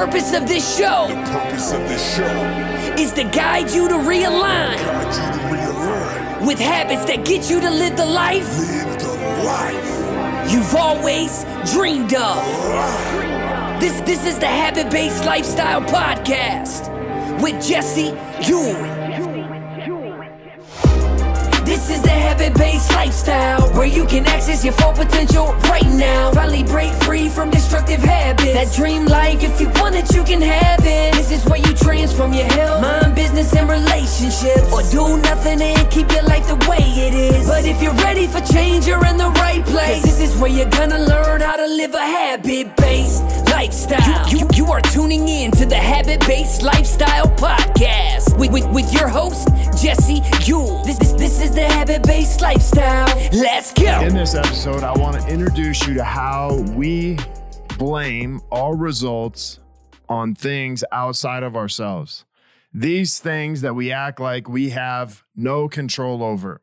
purpose of this show The purpose of this show is to guide you to realign guide you to realign, with habits that get you to live the life live the life. you've always dreamed of. This this is the Habit Based Lifestyle Podcast with Jesse Ewell. Is the habit based lifestyle where you can access your full potential right now. Finally break free from destructive habits. That dream life, if you want it, you can have it. This is where you transform your health, mind, relationships. Or do nothing and keep your life the way it is. But if you're ready for change, you're in the right place. This is where you're gonna learn how to live a habit based lifestyle. You, you, you are tuning in to the Habit Based Lifestyle Podcast with, with, with your host, Jesse Ewell. This, this, this is the Habit Based Lifestyle. Let's go. In this episode, I want to introduce you to how we blame our results on things outside of ourselves. These things that we act like we have no control over.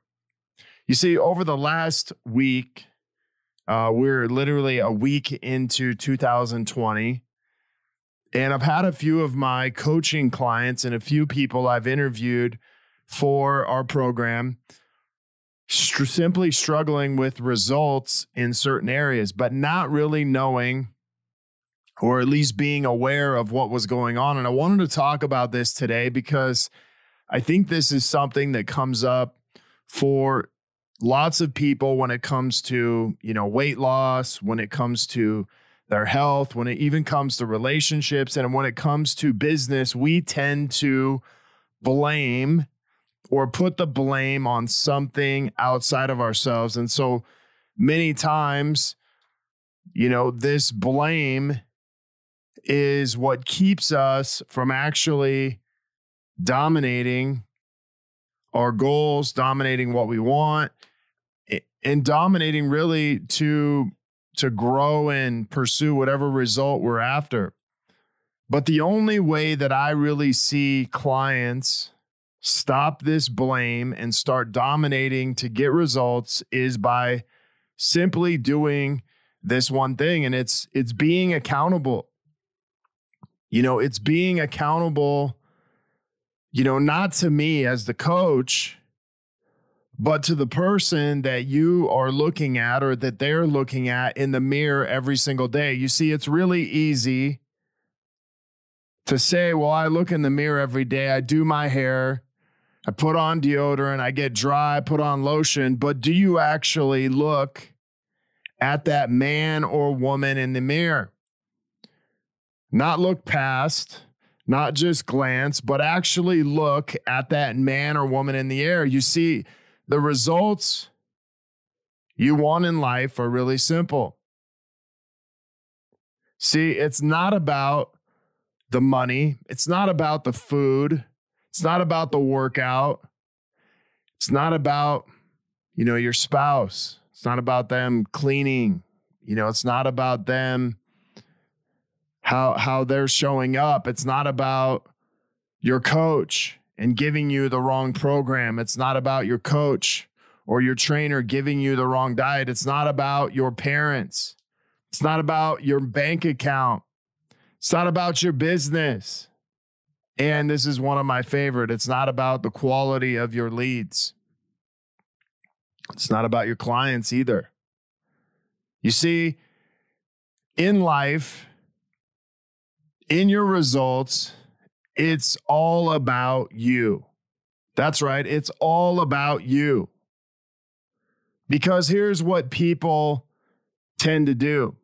You see, over the last week, uh, we're literally a week into 2020. And I've had a few of my coaching clients and a few people I've interviewed for our program str- simply struggling with results in certain areas, but not really knowing or at least being aware of what was going on. And I wanted to talk about this today because I think this is something that comes up for lots of people when it comes to, you know, weight loss, when it comes to their health, when it even comes to relationships, and when it comes to business, we tend to blame or put the blame on something outside of ourselves. And so many times, you know, this blame is what keeps us from actually dominating our goals, dominating what we want, and dominating really to to grow and pursue whatever result we're after. But the only way that I really see clients stop this blame and start dominating to get results is by simply doing this one thing and it's it's being accountable you know it's being accountable you know not to me as the coach but to the person that you are looking at or that they're looking at in the mirror every single day. You see it's really easy to say well I look in the mirror every day. I do my hair. I put on deodorant, I get dry, I put on lotion, but do you actually look at that man or woman in the mirror? Not look past, not just glance, but actually look at that man or woman in the air. You see, the results you want in life are really simple. See, it's not about the money, it's not about the food, it's not about the workout. It's not about, you know, your spouse. It's not about them cleaning. You know, it's not about them how how they're showing up. It's not about your coach and giving you the wrong program. It's not about your coach or your trainer giving you the wrong diet. It's not about your parents. It's not about your bank account. It's not about your business. And this is one of my favorite. It's not about the quality of your leads. It's not about your clients either. You see, in life, in your results, it's all about you. That's right. It's all about you. Because here's what people tend to do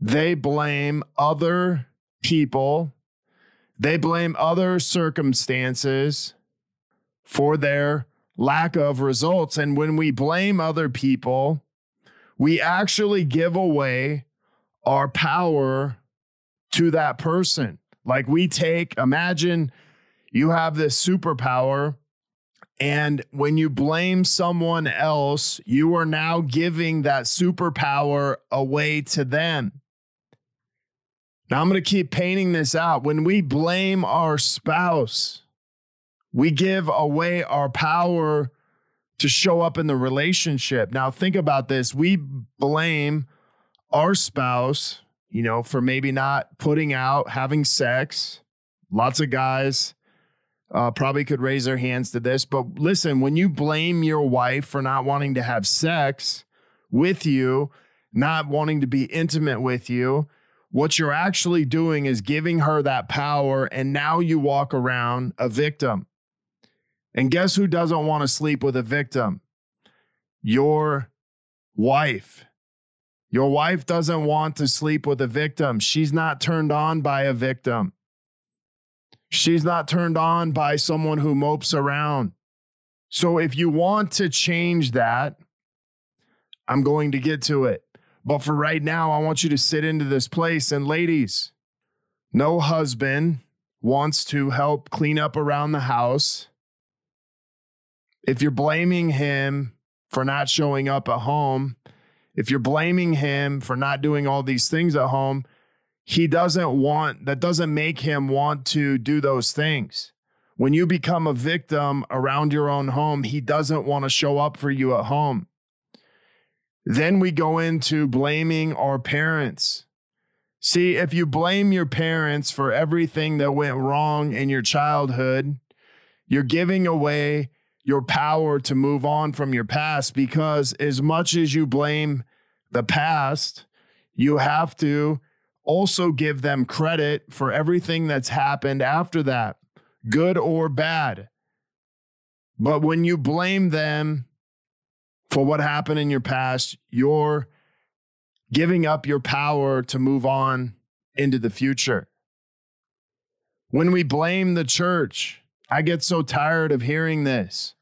they blame other people they blame other circumstances for their lack of results. And when we blame other people, we actually give away our power to that person. Like we take, imagine you have this superpower, and when you blame someone else, you are now giving that superpower away to them. Now I'm going to keep painting this out. When we blame our spouse, we give away our power to show up in the relationship. Now think about this. We blame our spouse, you know, for maybe not putting out, having sex. Lots of guys uh, probably could raise their hands to this. But listen, when you blame your wife for not wanting to have sex with you, not wanting to be intimate with you, what you're actually doing is giving her that power. And now you walk around a victim. And guess who doesn't want to sleep with a victim? Your wife. Your wife doesn't want to sleep with a victim. She's not turned on by a victim. She's not turned on by someone who mopes around. So if you want to change that, I'm going to get to it. But for right now, I want you to sit into this place. And ladies, no husband wants to help clean up around the house. If you're blaming him for not showing up at home, if you're blaming him for not doing all these things at home, he doesn't want that doesn't make him want to do those things. When you become a victim around your own home, he doesn't want to show up for you at home. Then we go into blaming our parents. See, if you blame your parents for everything that went wrong in your childhood, you're giving away your power to move on from your past because as much as you blame the past, you have to also give them credit for everything that's happened after that, good or bad. But when you blame them for what happened in your past, you're giving up your power to move on into the future. When we blame the church, I get so tired of hearing this.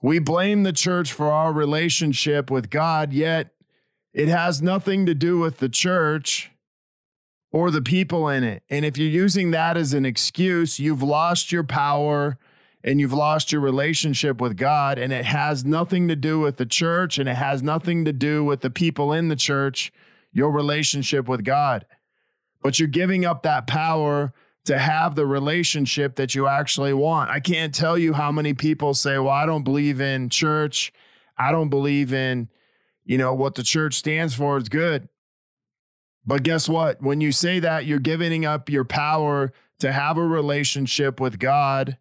We blame the church for our relationship with God, yet it has nothing to do with the church or the people in it. And if you're using that as an excuse, you've lost your power and you've lost your relationship with God. And it has nothing to do with the church and it has nothing to do with the people in the church, your relationship with God. But you're giving up that power to have the relationship that you actually want. I can't tell you how many people say, Well, I don't believe in church. I don't believe in you know, what the church stands for is good. But guess what? When you say that, you're giving up your power to have a relationship with God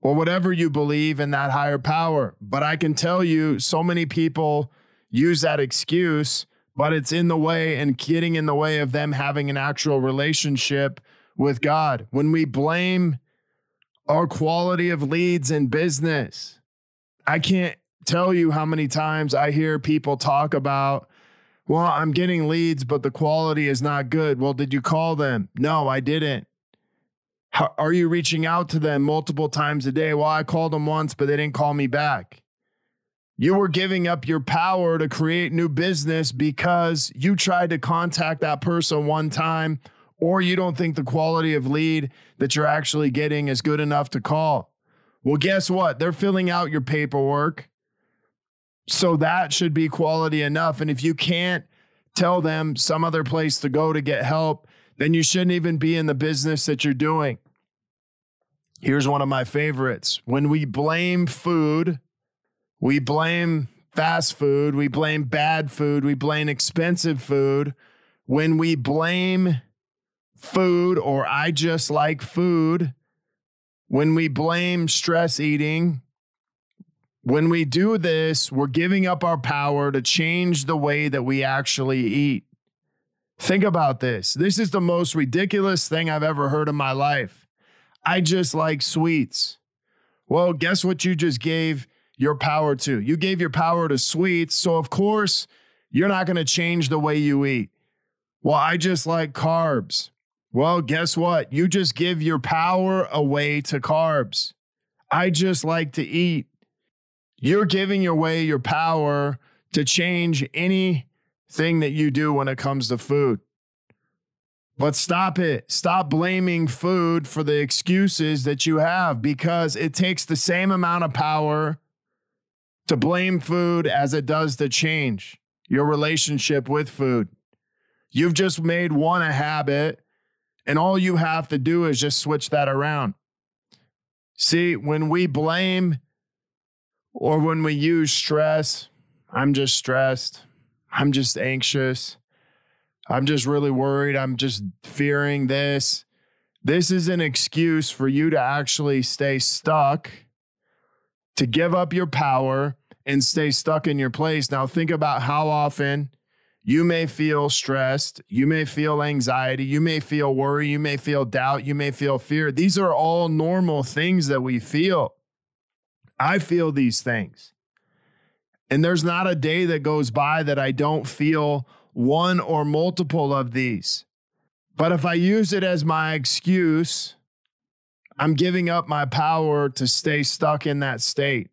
or whatever you believe in that higher power. But I can tell you, so many people use that excuse, but it's in the way and getting in the way of them having an actual relationship with God. When we blame our quality of leads in business, I can't tell you how many times I hear people talk about, well, I'm getting leads, but the quality is not good. Well, did you call them? No, I didn't. How, are you reaching out to them multiple times a day? Well, I called them once, but they didn't call me back. You were giving up your power to create new business because you tried to contact that person one time, or you don't think the quality of lead that you're actually getting is good enough to call. Well, guess what? They're filling out your paperwork. So that should be quality enough. And if you can't tell them some other place to go to get help, then you shouldn't even be in the business that you're doing. Here's one of my favorites. When we blame food, we blame fast food, we blame bad food, we blame expensive food. When we blame food or I just like food, when we blame stress eating, when we do this, we're giving up our power to change the way that we actually eat. Think about this. This is the most ridiculous thing I've ever heard in my life. I just like sweets. Well, guess what you just gave your power to? You gave your power to sweets. So, of course, you're not going to change the way you eat. Well, I just like carbs. Well, guess what? You just give your power away to carbs. I just like to eat. You're giving away your power to change anything that you do when it comes to food. But stop it. Stop blaming food for the excuses that you have because it takes the same amount of power to blame food as it does to change your relationship with food. You've just made one a habit, and all you have to do is just switch that around. See, when we blame or when we use stress, I'm just stressed. I'm just anxious. I'm just really worried. I'm just fearing this. This is an excuse for you to actually stay stuck, to give up your power and stay stuck in your place. Now, think about how often you may feel stressed, you may feel anxiety, you may feel worry, you may feel doubt, you may feel fear. These are all normal things that we feel. I feel these things. And there's not a day that goes by that I don't feel one or multiple of these. But if I use it as my excuse, I'm giving up my power to stay stuck in that state.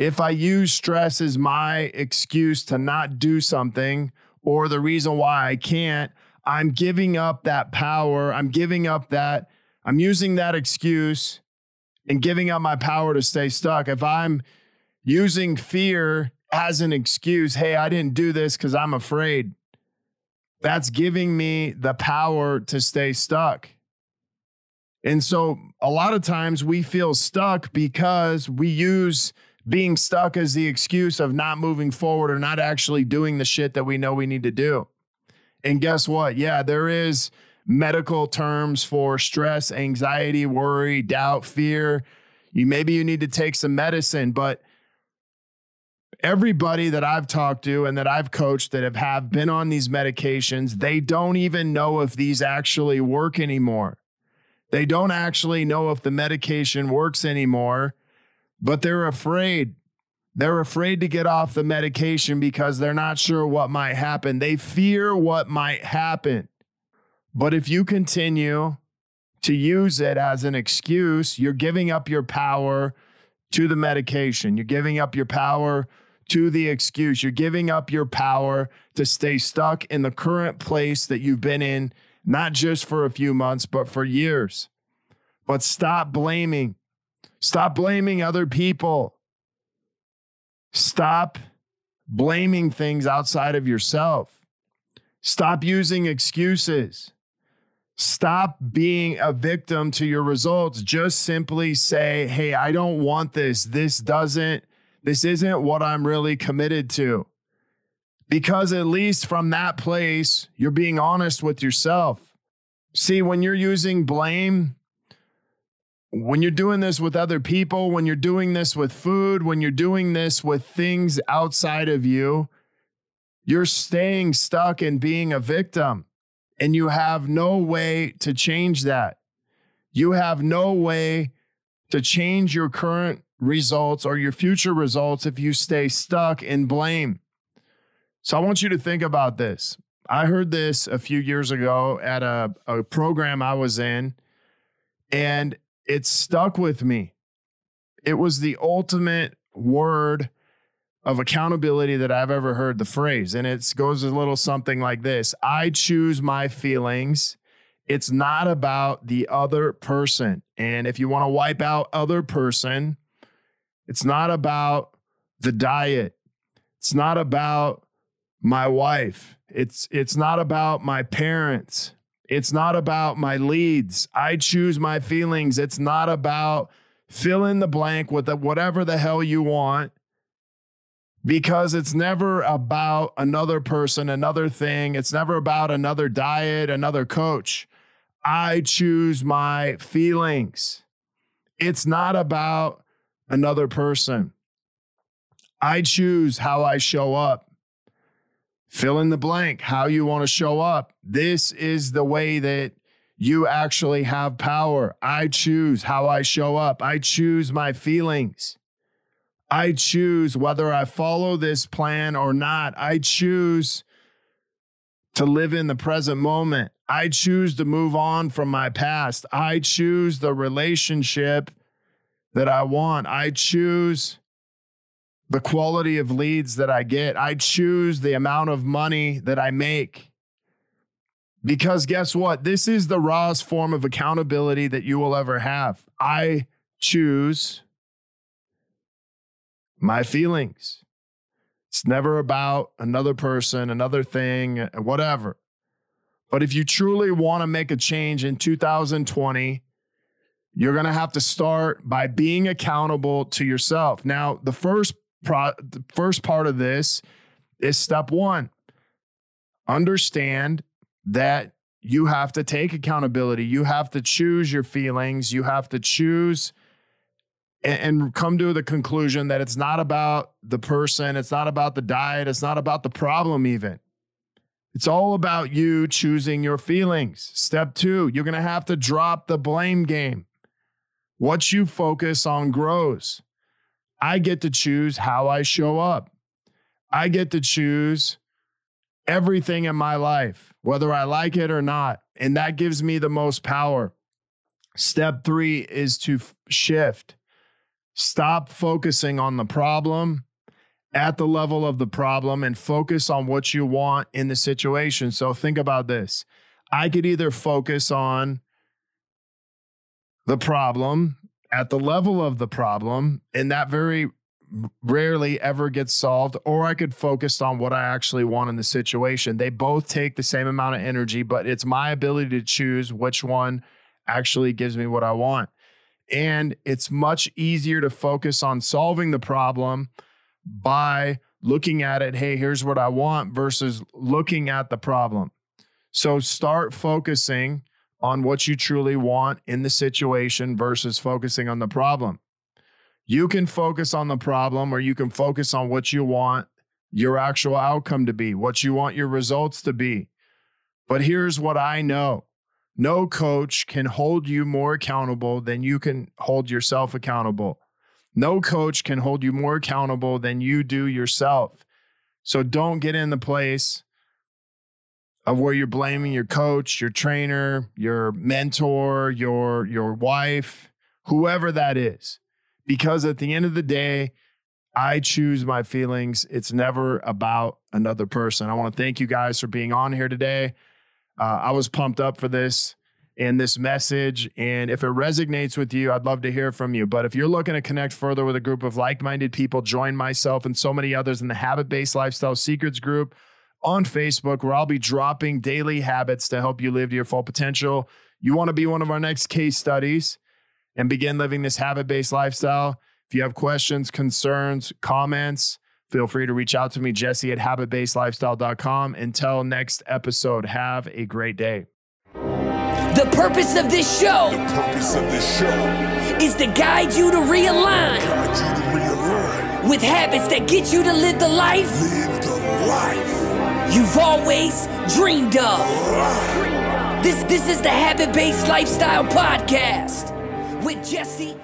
If I use stress as my excuse to not do something or the reason why I can't, I'm giving up that power. I'm giving up that, I'm using that excuse and giving up my power to stay stuck. If I'm using fear as an excuse, hey, I didn't do this because I'm afraid, that's giving me the power to stay stuck. And so a lot of times we feel stuck because we use being stuck as the excuse of not moving forward or not actually doing the shit that we know we need to do. And guess what? Yeah, there is medical terms for stress, anxiety, worry, doubt, fear. You maybe you need to take some medicine, but everybody that I've talked to and that I've coached that have, have been on these medications, they don't even know if these actually work anymore. They don't actually know if the medication works anymore, but they're afraid. They're afraid to get off the medication because they're not sure what might happen. They fear what might happen. But if you continue to use it as an excuse, you're giving up your power to the medication. You're giving up your power to the excuse. You're giving up your power to stay stuck in the current place that you've been in, not just for a few months, but for years. But stop blaming. Stop blaming other people. Stop blaming things outside of yourself. Stop using excuses. Stop being a victim to your results. Just simply say, hey, I don't want this. This doesn't this isn't what I'm really committed to. Because at least from that place, you're being honest with yourself. See, when you're using blame, when you're doing this with other people, when you're doing this with food, when you're doing this with things outside of you, you're staying stuck and being a victim and you have no way to change that. You have no way to change your current results or your future results if you stay stuck in blame. So I want you to think about this. I heard this a few years ago at a, a program I was in, and it stuck with me. It was the ultimate word of accountability that I've ever heard the phrase. And it goes a little something like this I choose my feelings. It's not about the other person. And if you want to wipe out other person, it's not about the diet. It's not about my wife. It's it's not about my parents. It's not about my leads. I choose my feelings. It's not about fill in the blank with the, whatever the hell you want because it's never about another person, another thing. It's never about another diet, another coach. I choose my feelings. It's not about another person. I choose how I show up. Fill in the blank, how you want to show up. This is the way that you actually have power. I choose how I show up. I choose my feelings. I choose whether I follow this plan or not. I choose to live in the present moment. I choose to move on from my past. I choose the relationship that I want. I choose the quality of leads that I get. I choose the amount of money that I make. Because guess what? This is the rawest form of accountability that you will ever have. I choose my feelings. It's never about another person, another thing, whatever. But if you truly want to make a change in 2020, you're going to have to start by being accountable to yourself. Now, the first pro- the first part of this is step 1. understand that you have to take accountability. You have to choose your feelings. You have to choose and, and come to the conclusion that it's not about the person, it's not about the diet, it's not about the problem, even. It's all about you choosing your feelings. Step two, you're going to have to drop the blame game. What you focus on grows. I get to choose how I show up. I get to choose everything in my life, whether I like it or not. And that gives me the most power. Step three is to f- shift. Stop focusing on the problem at the level of the problem and focus on what you want in the situation. So think about this. I could either focus on the problem at the level of the problem, and that very rarely ever gets solved, or I could focus on what I actually want in the situation. They both take the same amount of energy, but it's my ability to choose which one actually gives me what I want. And it's much easier to focus on solving the problem by looking at it, hey, here's what I want versus looking at the problem. So start focusing on what you truly want in the situation versus focusing on the problem. You can focus on the problem or you can focus on what you want your actual outcome to be, what you want your results to be. But here's what I know no coach can hold you more accountable than you can hold yourself accountable. No coach can hold you more accountable than you do yourself. So don't get in the place of where you're blaming your coach, your trainer, your mentor, your your wife, whoever that is. Because at the end of the day, I choose my feelings. It's never about another person. I want to thank you guys for being on here today. Uh, I was pumped up for this and this message. And if it resonates with you, I'd love to hear from you. But if you're looking to connect further with a group of like minded people, join myself and so many others in the Habit Based Lifestyle Secrets group on Facebook, where I'll be dropping daily habits to help you live to your full potential. You want to be one of our next case studies and begin living this habit based lifestyle. If you have questions, concerns, comments, feel free to reach out to me, Jesse at habitbasedlifestyle.com. Until next episode, have a great day. The purpose of this show The purpose of this show. is to guide you to realign Guide you to realign. with habits that get you to live the life Live the life. You've always dreamed of. This this is the Habit Based Lifestyle Podcast with Jesse